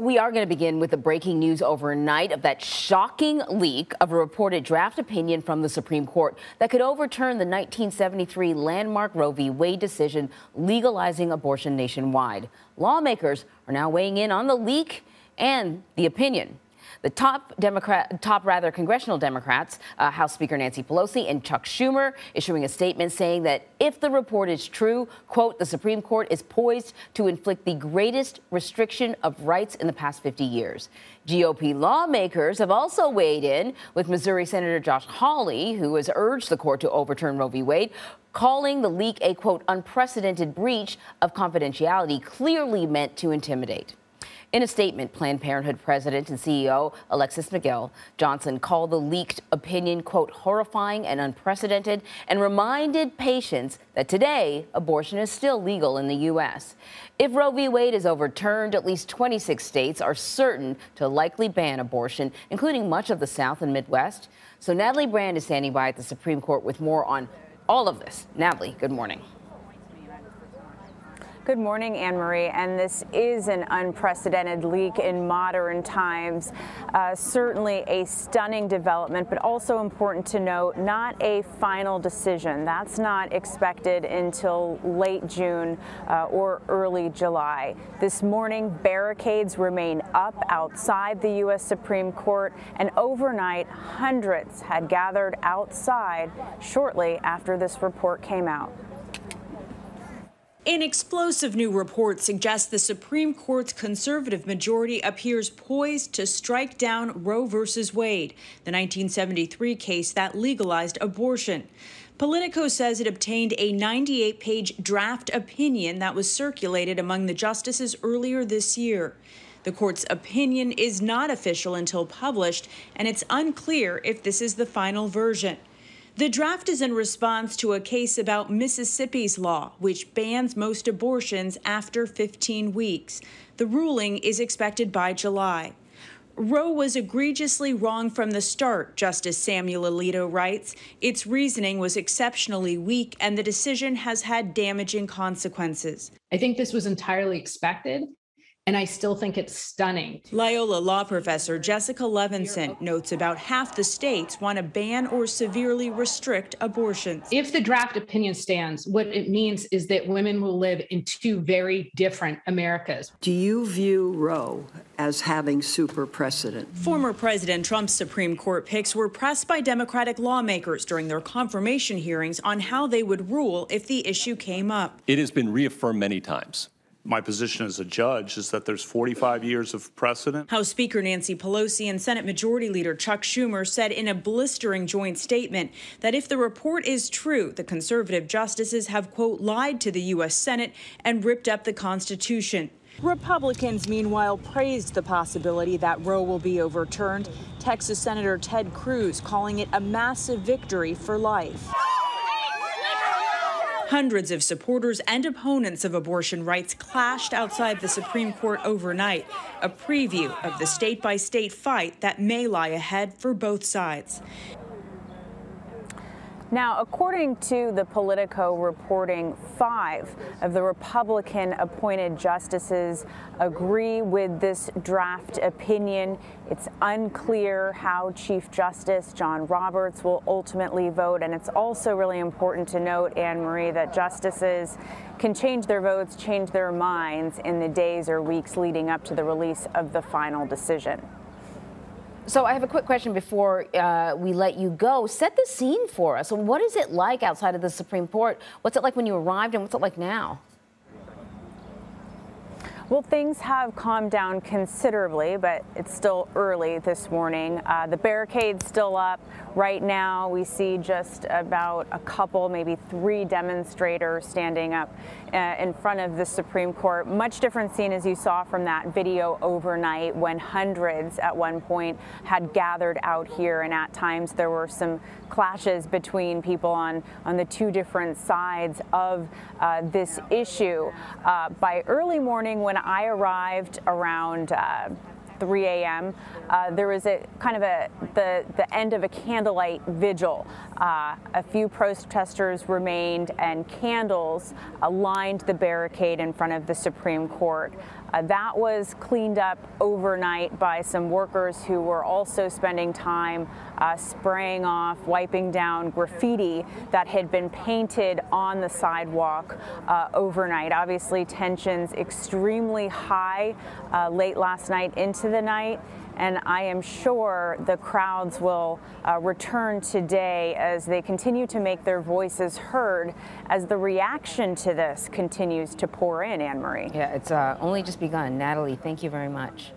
We are going to begin with the breaking news overnight of that shocking leak of a reported draft opinion from the Supreme Court that could overturn the 1973 landmark Roe v. Wade decision legalizing abortion nationwide. Lawmakers are now weighing in on the leak and the opinion. The top Democrat, top rather congressional Democrats, uh, House Speaker Nancy Pelosi and Chuck Schumer, issuing a statement saying that if the report is true, quote, the Supreme Court is poised to inflict the greatest restriction of rights in the past 50 years. GOP lawmakers have also weighed in, with Missouri Senator Josh Hawley, who has urged the court to overturn Roe v. Wade, calling the leak a quote unprecedented breach of confidentiality clearly meant to intimidate. In a statement, Planned Parenthood President and CEO Alexis McGill Johnson called the leaked opinion, quote, horrifying and unprecedented, and reminded patients that today abortion is still legal in the U.S. If Roe v. Wade is overturned, at least 26 states are certain to likely ban abortion, including much of the South and Midwest. So Natalie Brand is standing by at the Supreme Court with more on all of this. Natalie, good morning. Good morning, Anne Marie. And this is an unprecedented leak in modern times. Uh, certainly a stunning development, but also important to note not a final decision. That's not expected until late June uh, or early July. This morning, barricades remain up outside the U.S. Supreme Court, and overnight, hundreds had gathered outside shortly after this report came out. An explosive new report suggests the Supreme Court's conservative majority appears poised to strike down Roe v. Wade, the 1973 case that legalized abortion. Politico says it obtained a 98 page draft opinion that was circulated among the justices earlier this year. The court's opinion is not official until published, and it's unclear if this is the final version. The draft is in response to a case about Mississippi's law, which bans most abortions after 15 weeks. The ruling is expected by July. Roe was egregiously wrong from the start, Justice Samuel Alito writes. Its reasoning was exceptionally weak, and the decision has had damaging consequences. I think this was entirely expected and I still think it's stunning. Loyola law professor Jessica Levinson notes about half the states want to ban or severely restrict abortions. If the draft opinion stands, what it means is that women will live in two very different Americas. Do you view Roe as having super precedent? Former President Trump's Supreme Court picks were pressed by Democratic lawmakers during their confirmation hearings on how they would rule if the issue came up. It has been reaffirmed many times my position as a judge is that there's 45 years of precedent. House Speaker Nancy Pelosi and Senate Majority Leader Chuck Schumer said in a blistering joint statement that if the report is true, the conservative justices have, quote, lied to the U.S. Senate and ripped up the Constitution. Republicans, meanwhile, praised the possibility that Roe will be overturned. Texas Senator Ted Cruz calling it a massive victory for life. Hundreds of supporters and opponents of abortion rights clashed outside the Supreme Court overnight, a preview of the state by state fight that may lie ahead for both sides. Now, according to the Politico reporting, five of the Republican appointed justices agree with this draft opinion. It's unclear how Chief Justice John Roberts will ultimately vote. And it's also really important to note, Anne Marie, that justices can change their votes, change their minds in the days or weeks leading up to the release of the final decision. So I have a quick question before uh, we let you go. Set the scene for us. What is it like outside of the Supreme Court? What's it like when you arrived, and what's it like now? Well, things have calmed down considerably, but it's still early this morning. Uh, the barricade's still up. Right now, we see just about a couple, maybe three demonstrators standing up uh, in front of the Supreme Court. Much different scene as you saw from that video overnight when hundreds at one point had gathered out here, and at times there were some clashes between people on, on the two different sides of uh, this issue. Uh, by early morning, when I arrived around uh, 3 a.m. Uh, there was a kind of a the the end of a candlelight vigil. Uh, a few protesters remained, and candles lined the barricade in front of the Supreme Court. Uh, that was cleaned up overnight by some workers who were also spending time uh, spraying off, wiping down graffiti that had been painted on the sidewalk uh, overnight. Obviously, tensions extremely high uh, late last night the night and I am sure the crowds will uh, return today as they continue to make their voices heard as the reaction to this continues to pour in, Anne Marie. Yeah, it's uh, only just begun. Natalie, thank you very much.